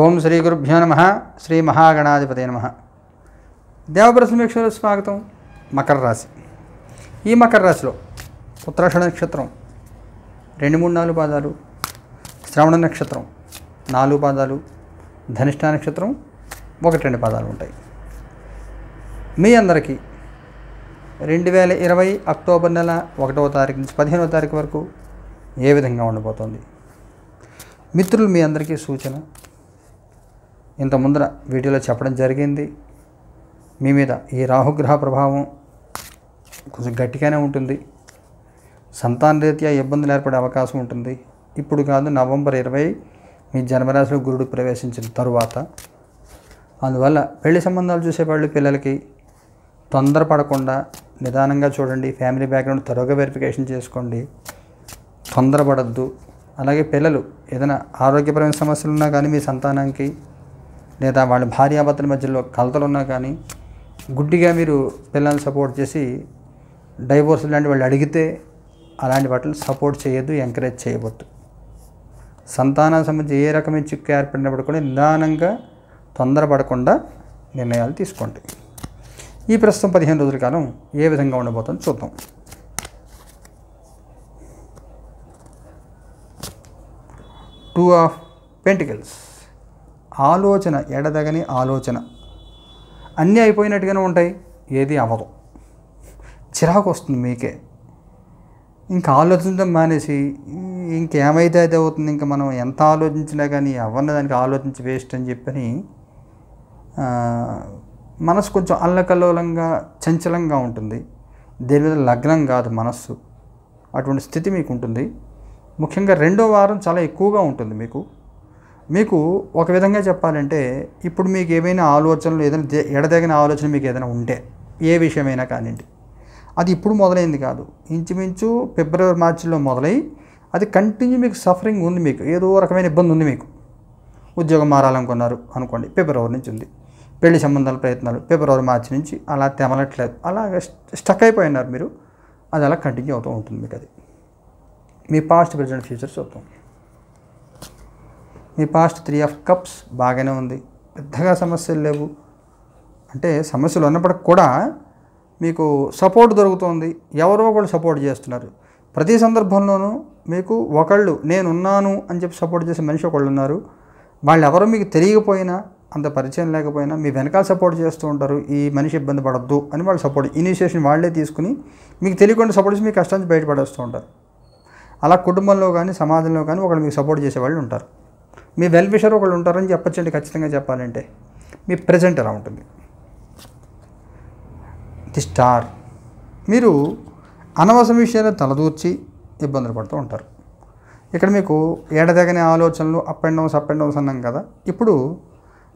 ఓం శ్రీ గురుభ్యో నమ శ్రీ మహాగణాధిపతి నమ. దేవప్రసమీక్షలో స్వాగతం మకర రాశి. ఈ మకర రాశిలో ఉత్తరాషణ నక్షత్రం రెండు మూడు నాలుగు పాదాలు శ్రవణ నక్షత్రం నాలుగు పాదాలు ధనిష్ట నక్షత్రం ఒకటి రెండు పాదాలు ఉంటాయి. మీ అందరికీ రెండు వేల ఇరవై అక్టోబర్ నెల ఒకటవ తారీఖు నుంచి పదిహేనవ తారీఖు వరకు ఏ విధంగా ఉండబోతోంది? మిత్రులు మీ అందరికీ సూచన ఇంత ముందర వీడియోలో చెప్పడం జరిగింది. మీ మీద ఈ రాహుగ్రహ ప్రభావం కొంచెం గట్టిగానే ఉంటుంది. సంతాన రీత్యా ఇబ్బందులు ఏర్పడే అవకాశం ఉంటుంది. ఇప్పుడు కాదు నవంబర్ ఇరవై మీ జన్మరాశిలో గురుడు ప్రవేశించిన తరువాత. అందువల్ల పెళ్ళి సంబంధాలు చూసేవాళ్ళు పిల్లలకి తొందరపడకుండా నిదానంగా చూడండి. ఫ్యామిలీ బ్యాక్గ్రౌండ్ త్వరగా వెరిఫికేషన్ చేసుకోండి. తొందరపడద్దు. అలాగే పిల్లలు ఏదైనా ఆరోగ్యపరమైన సమస్యలు ఉన్నా కానీ మీ సంతానానికి లేదా వాళ్ళ భార్యాభర్తల మధ్యలో కలతలు ఉన్నా కానీ గుడ్డిగా మీరు పిల్లల్ని సపోర్ట్ చేసి డైవోర్స్ లాంటి వాళ్ళు అడిగితే అలాంటి వాటిని సపోర్ట్ చేయొద్దు ఎంకరేజ్ చేయవద్దు. సంతానం సంబంధించి ఏ రకమైన చిక్కు ఏర్పడినప్పుడు కూడా నిదానంగా తొందరపడకుండా నిర్ణయాలు తీసుకోండి. ఈ ప్రస్తుతం పదిహేను రోజుల కాలం ఏ విధంగా ఉండబోతుందో చూద్దాం. టూ ఆఫ్ పెంటికల్స్ ఆలోచన ఎడదగని ఆలోచన. అన్నీ అయిపోయినట్టుగానే ఉంటాయి ఏది అవ్వదు. చిరాకు వస్తుంది మీకే. ఇంకా ఆలోచించడం మానేసి ఇంకేమైతే అయితే అవుతుంది ఇంకా మనం ఎంత ఆలోచించినా కానీ ఎవరిన దానికి ఆలోచించి వేస్ట్ అని చెప్పని మనసు కొంచెం అల్లకల్లోలంగా చంచలంగా ఉంటుంది. దేని మీద లగ్నం కాదు మనస్సు. అటువంటి స్థితి మీకు ఉంటుంది ముఖ్యంగా రెండో వారం చాలా ఎక్కువగా ఉంటుంది మీకు. మీకు ఒక విధంగా చెప్పాలంటే ఇప్పుడు మీకు ఏమైనా ఆలోచనలు ఏదైనా దే- ఎడదగిన ఆలోచన మీకు ఏదైనా ఉంటే ఏ విషయమైనా కానివ్వండి. అది ఇప్పుడు మొదలైంది కాదు. ఇంచుమించు ఫిబ్రవరి మార్చిలో మొదలై అది కంటిన్యూ మీకు సఫరింగ్ ఉంది మీకు. ఏదో రకమైన ఇబ్బంది ఉంది మీకు. ఉద్యోగం మారాలనుకున్నారు అనుకోండి ఫిబ్రవరి నుంచి ఉంది. పెళ్ళి సంబంధాల ప్రయత్నాలు ఫిబ్రవరి మార్చి నుంచి అలా తెమలట్లేదు. అలా స్టక్ అయిపోయినారు మీరు. అది అలా కంటిన్యూ అవుతూ ఉంటుంది మీకు అది. మీ పాస్ట్ ప్రజెంట్ ఫ్యూచర్ చూద్దాం. మీ పాస్ట్ త్రీ ఆఫ్ కప్స్ బాగానే ఉంది. పెద్దగా సమస్యలు లేవు. అంటే సమస్యలు ఉన్నప్పటికి కూడా మీకు సపోర్ట్ దొరుకుతుంది. ఎవరో ఒకళ్ళు సపోర్ట్ చేస్తున్నారు. ప్రతి సందర్భంలోనూ మీకు ఒకళ్ళు నేనున్నాను అని చెప్పి సపోర్ట్ చేసే మనిషి ఒకళ్ళు ఉన్నారు. వాళ్ళు ఎవరో మీకు తెలియకపోయినా అంత పరిచయం లేకపోయినా మీ వెనకాల సపోర్ట్ చేస్తూ ఉంటారు. ఈ మనిషి ఇబ్బంది పడద్దు అని వాళ్ళు సపోర్ట్ ఇనిషియేషన్ వాళ్ళే తీసుకుని మీకు తెలియకుండా సపోర్ట్ చేసి మీ కష్టం బయటపడేస్తూ ఉంటారు. అలా కుటుంబంలో కానీ సమాజంలో కానీ ఒకళ్ళు మీకు సపోర్ట్ చేసేవాళ్ళు ఉంటారు. మీ వెల్ విషర్ ఒకళ్ళు ఉంటారని చెప్పచ్చండి ఖచ్చితంగా చెప్పాలంటే. మీ ప్రజెంట్ ఎలా ఉంటుంది? ది స్టార్ మీరు అనవసర విషయాలు తలదూర్చి ఇబ్బందులు పడుతూ ఉంటారు. ఇక్కడ మీకు ఏడదగని ఆలోచనలు up and downs up and downs అన్నాం కదా. ఇప్పుడు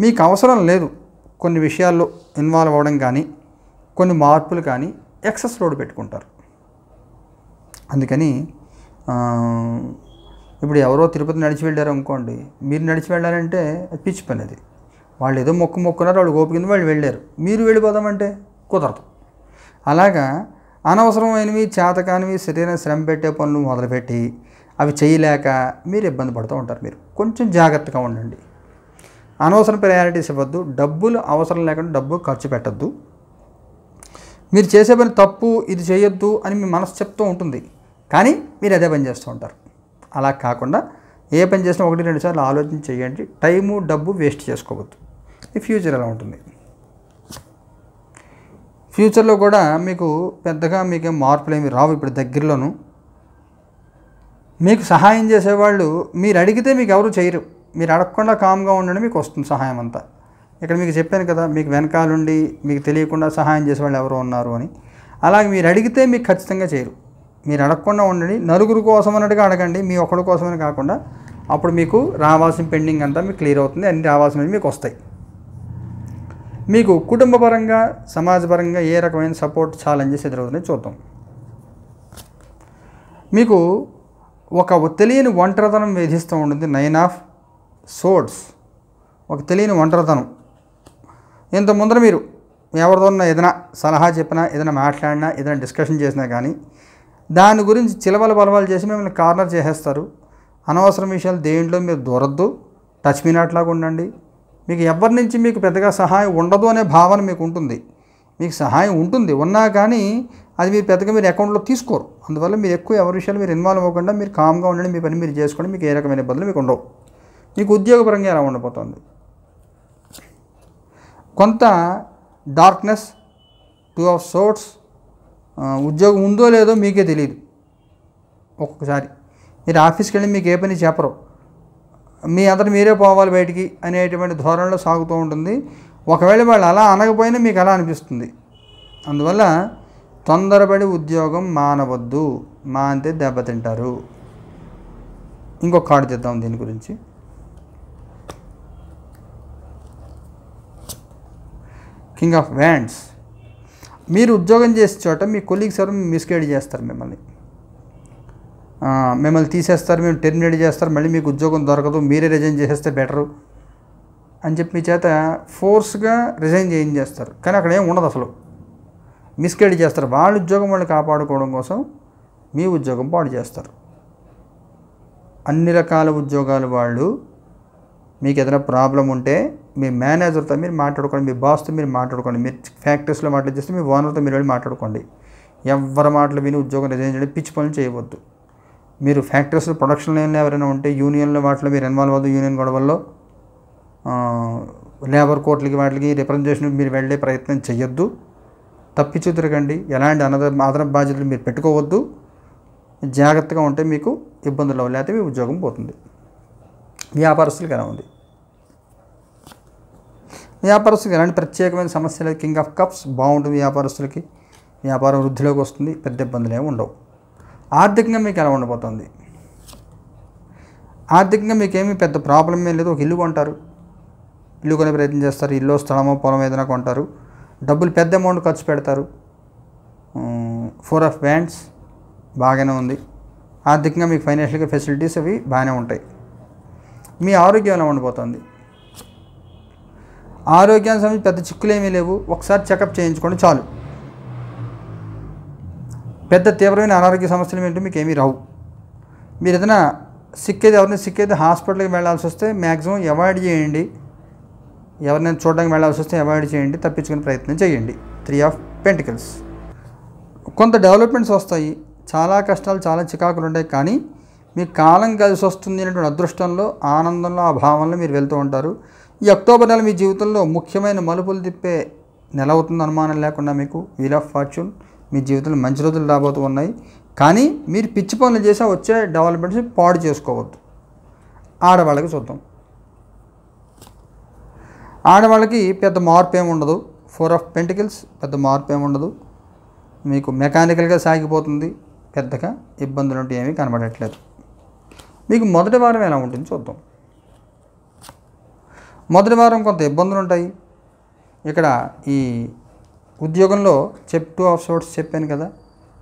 మీకు అవసరం లేదు కొన్ని విషయాల్లో ఇన్వాల్వ్ అవ్వడం కానీ కొన్ని మార్పులు కానీ ఎక్సెస్ లోడ్ పెట్టుకుంటారు. అందుకని ఇప్పుడు ఎవరో తిరుపతి నడిచి వెళ్ళారు అనుకోండి మీరు నడిచి వెళ్ళాలంటే అది పిచ్చి పని అది. వాళ్ళు ఏదో మొక్కు మొక్కున్నారు వాళ్ళు ఓపిక వాళ్ళు వెళ్ళారు. మీరు వెళ్ళిపోదామంటే కుదరదు. అలాగా అనవసరమైనవి చేతకానివి శరీరం శ్రమ పెట్టే పనులు మొదలుపెట్టి అవి చేయలేక మీరు ఇబ్బంది పడుతూ ఉంటారు మీరు. కొంచెం జాగ్రత్తగా ఉండండి. అనవసరం ప్రయారిటీస్ ఇవ్వద్దు. డబ్బులు అవసరం లేకుండా డబ్బు ఖర్చు పెట్టద్దు. మీరు చేసే పని తప్పు ఇది చేయొద్దు అని మీ మనసు చెప్తూ ఉంటుంది. కానీ మీరు అదే పని చేస్తూ ఉంటారు. అలా కాకుండా ఏ పని చేసినా ఒకటి రెండు సార్లు ఆలోచన చేయండి. టైము డబ్బు వేస్ట్ చేసుకోవద్దు. ఈ ఫ్యూచర్ ఎలా ఉంటుంది? ఫ్యూచర్లో కూడా మీకు పెద్దగా మీకేం మార్పులు ఏమి రావు ఇప్పుడు దగ్గరలోను. మీకు సహాయం చేసేవాళ్ళు మీరు అడిగితే మీకు ఎవరు చేయరు. మీరు అడగకుండా కామ్గా ఉండడం మీకు వస్తుంది సహాయం అంతా. ఇక్కడ మీకు చెప్పాను కదా మీకు వెనకాలండి మీకు తెలియకుండా సహాయం చేసేవాళ్ళు ఎవరు ఉన్నారు అని. అలాగే మీరు అడిగితే మీకు ఖచ్చితంగా చేయరు. మీరు అడగకుండా ఉండండి. నలుగురు కోసం అన్నట్టుగా అడగండి. మీ ఒక్కడి కోసమని కాకుండా అప్పుడు మీకు రావాల్సిన పెండింగ్ అంతా మీకు క్లియర్ అవుతుంది. అన్ని రావాల్సినవి మీకు వస్తాయి. మీకు కుటుంబపరంగా సమాజపరంగా ఏ రకమైన సపోర్ట్ ఛాలెంజెస్ ఎదురవుతున్నాయి చూద్దాం. మీకు ఒక తెలియని ఒంటరితనం వేధిస్తూ ఉంటుంది నైన్ ఆఫ్ సోడ్స్ ఒక తెలియని ఒంటరితనం. ఇంత ముందర మీరు ఎవరితోన్నా ఏదైనా సలహా చెప్పినా ఏదైనా మాట్లాడినా ఏదైనా డిస్కషన్ చేసినా కానీ దాని గురించి చిలవల బలవాలు చేసి మిమ్మల్ని కార్నర్ చేసేస్తారు. అనవసరం విషయాలు దేంట్లో మీరు దూరద్దు. టచ్ మీ నాట్ ఉండండి. మీకు ఎవరి నుంచి మీకు పెద్దగా సహాయం ఉండదు అనే భావన మీకు ఉంటుంది. మీకు సహాయం ఉంటుంది. ఉన్నా కానీ అది మీరు పెద్దగా మీరు అకౌంట్లో తీసుకోరు. అందువల్ల మీరు ఎక్కువ ఎవరి విషయాలు మీరు ఇన్వాల్వ్ అవ్వకుండా మీరు కామ్గా ఉండండి. మీ పని మీరు చేసుకోండి. మీకు ఏ రకమైన ఇబ్బందులు మీకు ఉండవు. మీకు ఉద్యోగపరంగా ఎలా ఉండబోతోంది? కొంత డార్క్నెస్ టూ ఆఫ్ సోట్స్ ఉద్యోగం ఉందో లేదో మీకే తెలియదు ఒక్కొక్కసారి. మీరు ఆఫీస్కి వెళ్ళి మీకు ఏ పని చెప్పరు. మీ అందరు మీరే పోవాలి బయటికి అనేటువంటి ధోరణిలో సాగుతూ ఉంటుంది. ఒకవేళ వాళ్ళు అలా అనకపోయినా మీకు అలా అనిపిస్తుంది. అందువల్ల తొందరపడి ఉద్యోగం మానవద్దు. మా అంతే దెబ్బతింటారు ఇంకొక కార్డు చేద్దాం దీని గురించి. కింగ్ ఆఫ్ వ్యాండ్స్ మీరు ఉద్యోగం చేసే చోట మీ కొలీగ్స్ ఎవరు మిస్గైడ్ చేస్తారు మిమ్మల్ని. మిమ్మల్ని తీసేస్తారు మేము టెర్మినేట్ చేస్తారు మళ్ళీ మీకు ఉద్యోగం దొరకదు మీరే రిజైన్ చేసేస్తే బెటరు అని చెప్పి మీ చేత ఫోర్స్గా రిజైన్ చేయించేస్తారు. కానీ అక్కడ ఏం ఉండదు అసలు. మిస్గైడ్ చేస్తారు. వాళ్ళ ఉద్యోగం వాళ్ళు కాపాడుకోవడం కోసం మీ ఉద్యోగం పాడు చేస్తారు. అన్ని రకాల ఉద్యోగాలు వాళ్ళు మీకు ఏదైనా ప్రాబ్లం ఉంటే మీ మేనేజర్తో మీరు మాట్లాడుకోండి మీ బాస్తో మీరు మాట్లాడుకోండి మీరు ఫ్యాక్టరీస్లో మాట్లాడి చేస్తే మీ ఓనర్తో మీరు వెళ్ళి మాట్లాడుకోండి. ఎవరి మాటలు విని ఉద్యోగం రిజైన్ చేయండి పిచ్చి పనులు చేయవద్దు. మీరు ఫ్యాక్టరీస్లో ప్రొడక్షన్ లైన్లో ఎవరైనా ఉంటే యూనియన్లో వాటిలో మీరు ఇన్వాల్వ్ అవ్వద్దు యూనియన్ గొడవల్లో. లేబర్ కోర్టులకి వాటికి రిప్రజెంటేషన్ మీరు వెళ్ళే ప్రయత్నం చేయొద్దు తప్పించి తిరగండి. ఎలాంటి అనద అదన బాధ్యతలు మీరు పెట్టుకోవద్దు. జాగ్రత్తగా ఉంటే మీకు ఇబ్బందులు లేకపోతే మీ ఉద్యోగం పోతుంది. వ్యాపారస్తులకి ఎలా ఉంది? వ్యాపారస్తులకు ఎలాంటి ప్రత్యేకమైన సమస్యలు కింగ్ ఆఫ్ కప్స్ బాగుంటుంది వ్యాపారస్తులకి వ్యాపారం వృద్ధిలోకి వస్తుంది పెద్ద ఇబ్బందులు ఏమి ఉండవు. ఆర్థికంగా మీకు ఎలా ఉండబోతుంది? ఆర్థికంగా మీకేమీ పెద్ద ప్రాబ్లం ఏం లేదు ఒక ఇల్లు కొంటారు. ఇల్లు కొనే ప్రయత్నం చేస్తారు ఇల్లు స్థలమో పొలం ఏదైనా కొంటారు. డబ్బులు పెద్ద అమౌంట్ ఖర్చు పెడతారు. ఫోర్ ఆఫ్ బ్యాండ్స్ బాగానే ఉంది. ఆర్థికంగా మీకు ఫైనాన్షియల్గా ఫెసిలిటీస్ అవి బాగానే ఉంటాయి. మీ ఆరోగ్యం ఎలా ఉండిపోతుంది ఆరోగ్యానికి సంబంధించి పెద్ద చిక్కులు ఏమీ లేవు. ఒకసారి చెకప్ చేయించుకోండి చాలు. పెద్ద తీవ్రమైన అనారోగ్య సమస్యలు ఏంటో మీకు ఏమీ రావు. మీరు ఏదైనా సిక్కేది ఎవరిని సిక్కేది హాస్పిటల్కి వెళ్ళాల్సి వస్తే మ్యాక్సిమం అవాయిడ్ చేయండి. ఎవరినైనా చూడడానికి వెళ్ళాల్సి వస్తే అవాయిడ్ చేయండి తప్పించుకునే ప్రయత్నం చేయండి. Three of pentacles. కొంత డెవలప్మెంట్స్ వస్తాయి. చాలా కష్టాలు చాలా చికాకులు ఉంటాయి కానీ మీ కాలం కలిసి వస్తుంది అనేటువంటి అదృష్టంలో ఆనందంలో ఆ భావంలో మీరు వెళ్తూ ఉంటారు. ఈ అక్టోబర్ నెల మీ జీవితంలో ముఖ్యమైన మలుపులు తిప్పే నెల అవుతుంది అనుమానం లేకుండా మీకు వీల్ ఆఫ్ ఫార్చ్యూన్ మీ జీవితంలో మంచి రోజులు రాబోతూ ఉన్నాయి. కానీ మీరు పిచ్చి పనులు చేసా వచ్చే డెవలప్మెంట్స్ పాడు చేసుకోవద్దు. ఆడవాళ్ళకి చూద్దాం. ఆడవాళ్ళకి పెద్ద మార్పు ఏమి ఉండదు. ఫోర్ ఆఫ్ పెంటికల్స్ పెద్ద మార్పు ఏమి ఉండదు. మీకు మెకానికల్గా సాగిపోతుంది. పెద్దగా ఇబ్బందులు ఉంటే ఏమీ కనబడట్లేదు. మీకు మొదటి వారం ఎలా ఉంటుంది చూద్దాం. మొదటి వారం కొంత ఇబ్బందులు ఉంటాయి. ఇక్కడ ఈ ఉద్యోగంలో చెప్ టూ ఆఫ్ సోర్ట్స్ చెప్పాను కదా.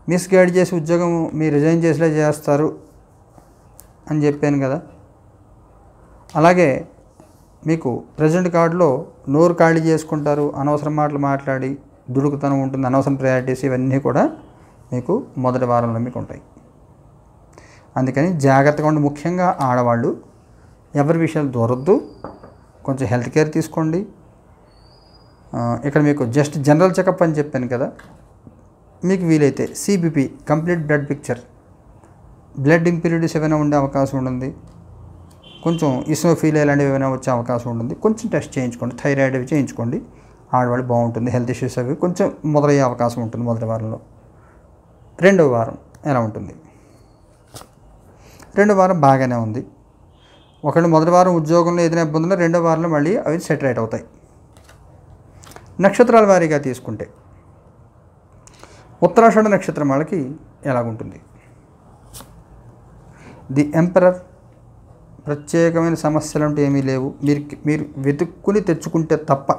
మిస్గైడ్ చేసి ఉద్యోగం మీరు రిజైన్ చేసేలా చేస్తారు అని చెప్పాను కదా. అలాగే మీకు ప్రజెంట్ కార్డులో నోరు ఖాళీ చేసుకుంటారు అనవసరం మాటలు మాట్లాడి దుడుకుతనం ఉంటుంది అనవసరం ప్రయారిటీస్ ఇవన్నీ కూడా మీకు మొదటి వారంలో మీకు ఉంటాయి. అందుకని జాగ్రత్తగా ఉండి ముఖ్యంగా ఆడవాళ్ళు ఎవరి విషయాలు దూరొద్దు. కొంచెం హెల్త్ కేర్ తీసుకోండి. ఇక్కడ మీకు జస్ట్ జనరల్ చెకప్ అని చెప్పాను కదా. మీకు వీలైతే CBP complete blood picture. Blood impurities ఏమైనా ఉండే అవకాశం ఉంటుంది. కొంచెం ఇస్నోఫీల్ ఇలాంటివి ఏమైనా వచ్చే అవకాశం ఉంటుంది. కొంచెం టెస్ట్ చేయించుకోండి. థైరాయిడ్ అవి చేయించుకోండి. ఆడవాళ్ళు బాగుంటుంది. హెల్త్ ఇష్యూస్ అవి కొంచెం మొదలయ్యే అవకాశం ఉంటుంది మొదటి వారంలో. రెండవ వారం ఎలా ఉంటుంది? రెండవ వారం బాగానే ఉంది. ఒకళ్ళు మొదటి వారం ఉద్యోగంలో ఏదైనా ఇబ్బంది ఉన్నా రెండో వారంలో మళ్ళీ అవి సెటిలైట్ అవుతాయి. నక్షత్రాల వారీగా తీసుకుంటే ఉత్తరాషాఢ నక్షత్రం వాళ్ళకి ఎలాగుంటుంది? ది ఎంపరర్ ప్రత్యేకమైన సమస్యలు అంటూ ఏమీ లేవు. మీరు మీరు వెతుక్కుని తెచ్చుకుంటే తప్ప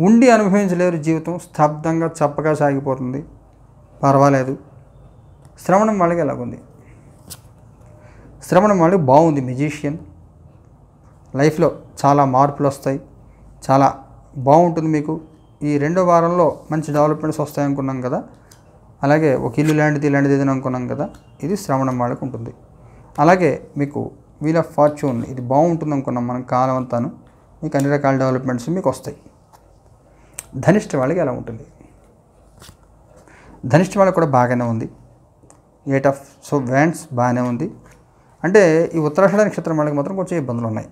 ఉండి అనుభవించలేరు జీవితం స్తబ్దంగా చప్పగా సాగిపోతుంది. పర్వాలేదు. శ్రవణం వాళ్ళకి ఎలాగుంది? శ్రవణం వాళ్ళకి బాగుంది మెజీషియన్ లైఫ్లో చాలా మార్పులు వస్తాయి. చాలా బాగుంటుంది మీకు. ఈ రెండో వారంలో మంచి డెవలప్మెంట్స్ వస్తాయి అనుకున్నాం కదా. అలాగే ఒక ఇల్లు లాంటిది ఇలాంటిది ఏదైనా అనుకున్నాం కదా. ఇది శ్రవణం వాళ్ళకు ఉంటుంది. అలాగే మీకు వీల్ ఆఫ్ ఫార్చ్యూన్ ఇది బాగుంటుంది అనుకున్నాం మనం కాలం అంతాను. మీకు అన్ని రకాల డెవలప్మెంట్స్ మీకు వస్తాయి. ధనిష్ట వాళ్ళకి ఎలా ఉంటుంది. ధనిష్ట వాళ్ళకి కూడా బాగానే ఉంది. ఎయిట్ ఆఫ్ సో వ్యాండ్స్ బాగానే ఉంది. అంటే ఈ ఉత్తరాషాఢ నక్షత్రం వాళ్ళకి మాత్రం కొంచెం ఇబ్బందులు ఉన్నాయి.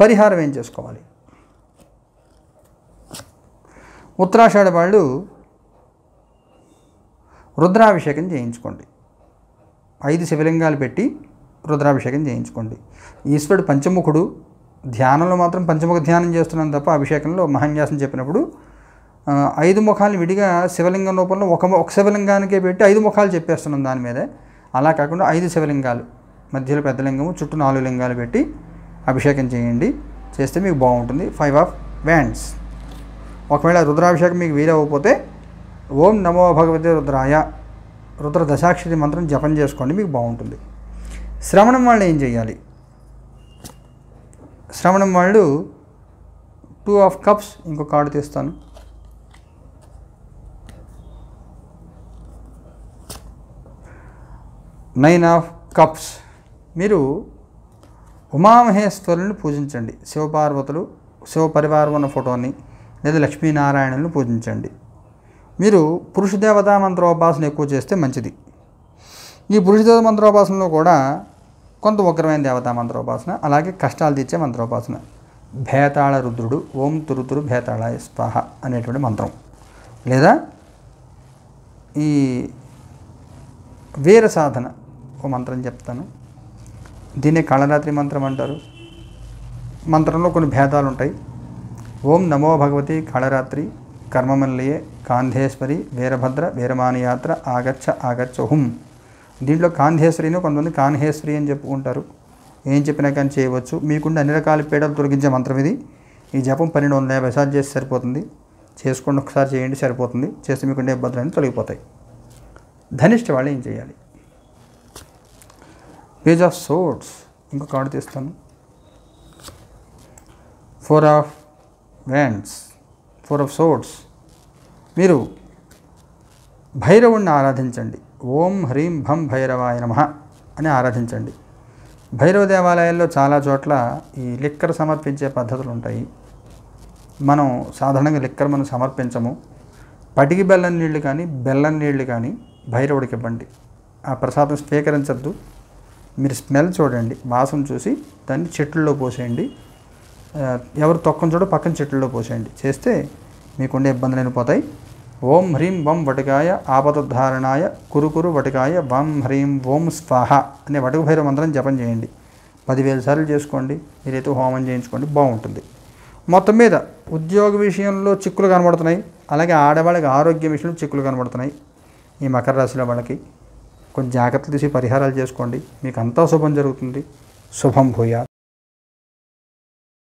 పరిహారం ఏం చేసుకోవాలి? ఉత్తరాషాఢ వాళ్ళు రుద్రాభిషేకం చేయించుకోండి. ఐదు శివలింగాలు పెట్టి రుద్రాభిషేకం చేయించుకోండి. ఈశ్వరుడు పంచముఖుడు ధ్యానంలో మాత్రం పంచముఖ ధ్యానం చేస్తున్నాను తప్ప అభిషేకంలో మహాన్యాసం చెప్పినప్పుడు ఐదు ముఖాలు విడిగా శివలింగం రూపంలో ఒక ఒక శివలింగానికే పెట్టి ఐదు ముఖాలు చెప్పేస్తున్నాం దాని మీదే. అలా కాకుండా ఐదు శివలింగాలు మధ్యలో పెద్ద లింగము చుట్టూ నాలుగు లింగాలు పెట్టి అభిషేకం చేయండి. చేస్తే మీకు బాగుంటుంది. ఫైవ్ ఆఫ్ వ్యాండ్స్ ఒకవేళ రుద్రాభిషేకం మీకు వీలవ్వకపోతే ఓం నమో భగవతి రుద్రాయ రుద్ర దశాక్షరి మంత్రం జపం చేసుకోండి. మీకు బాగుంటుంది. శ్రవణం వాళ్ళు ఏం చేయాలి? శ్రవణం వాళ్ళు టూ ఆఫ్ కప్స్ ఇంకో కార్డు తీస్తాను. నైన్ ఆఫ్ కప్స్ మీరు ఉమామహేశ్వరుని పూజించండి శివపార్వతులు శివపరివారం ఉన్న ఫోటోని లేదా లక్ష్మీనారాయణులను పూజించండి. మీరు పురుషదేవతా మంత్రోపాసన ఎక్కువ చేస్తే మంచిది. ఈ పురుషదేవత మంత్రోపాసనలో కూడా కొంత ఉగ్రమైన దేవతా మంత్రోపాసన అలాగే కష్టాలు తీర్చే మంత్రోపాసన. భేతాళ రుద్రుడు ఓం తురుతురు భేతాళాయ స్వాహ అనేటువంటి మంత్రం. లేదా ఈ వీర సాధన ఒక మంత్రం చెప్తాను. దీన్నే కాళరాత్రి మంత్రం అంటారు. మంత్రంలో కొన్ని భేదాలు ఉంటాయి ఓం నమో భగవతి కాళరాత్రి కర్మమల్లయే కాంధేశ్వరి వీరభద్ర వీరమానయాత్ర ఆగచ్చ ఆగచ్చ హుం దీంట్లో కాంధేశ్వరిని కొంతమంది కాన్హేశ్వరి అని చెప్పుకుంటారు. ఏం చెప్పినా కానీ చేయవచ్చు. మీకుండే అన్ని రకాల పీడలు తొలగించే మంత్రం ఇది. ఈ జపం పన్నెండు వందల యాభై సార్లు చేసి సరిపోతుంది. చేసుకోండి ఒకసారి చేయండి సరిపోతుంది. చేస్తే మీకుండే ఇబ్బందులన్నీ తొలగిపోతాయి. ధనిష్ట వాళ్ళు ఏం చేయాలి? పేజ్ ఆఫ్ సోర్ట్స్ ఇంకా కార్డు తీస్తాను. Four of wands four of swords మీరు భైరవుణ్ణి ఆరాధించండి. ఓం హ్రీం భం భైరవాయ నమ అని ఆరాధించండి. భైరవ దేవాలయాల్లో చాలా చోట్ల ఈ లిక్కర్ సమర్పించే పద్ధతులు ఉంటాయి. మనం సాధారణంగా లిక్కర్ మనం సమర్పించము. పటికి బెల్లం నీళ్ళు కానీ బెల్లం నీళ్ళు కానీ భైరవుడికి ఇవ్వండి. ఆ ప్రసాదం స్వీకరించద్దు. మీరు స్మెల్ చూడండి వాసన చూసి దాన్ని చెట్లలో పోసేయండి. ఎవరు తొక్కని చూడో పక్కన చెట్లలో పోసేయండి. చేస్తే మీకుండే ఇబ్బందులు పోతాయి ఓం హ్రీం వం వటికాయ ఆపదోద్ధారణాయ కురుకురు వటికాయ వం హ్రీం ఓం స్వాహ అనే వటక భైరవ మంత్రం జపం చేయండి. పదివేల సార్లు చేసుకోండి మీరైతే హోమం చేయించుకోండి బాగుంటుంది. మొత్తం మీద ఉద్యోగ విషయంలో చిక్కులు కనబడుతున్నాయి. అలాగే ఆడవాళ్ళకి ఆరోగ్య విషయంలో చిక్కులు కనబడుతున్నాయి. ఈ మకర రాశిలో వాళ్ళకి కొంచెం జాగ్రత్తలు తీసి పరిహారాలు చేసుకోండి. మీకు అంతా శుభం జరుగుతుంది. శుభం భూయాత్.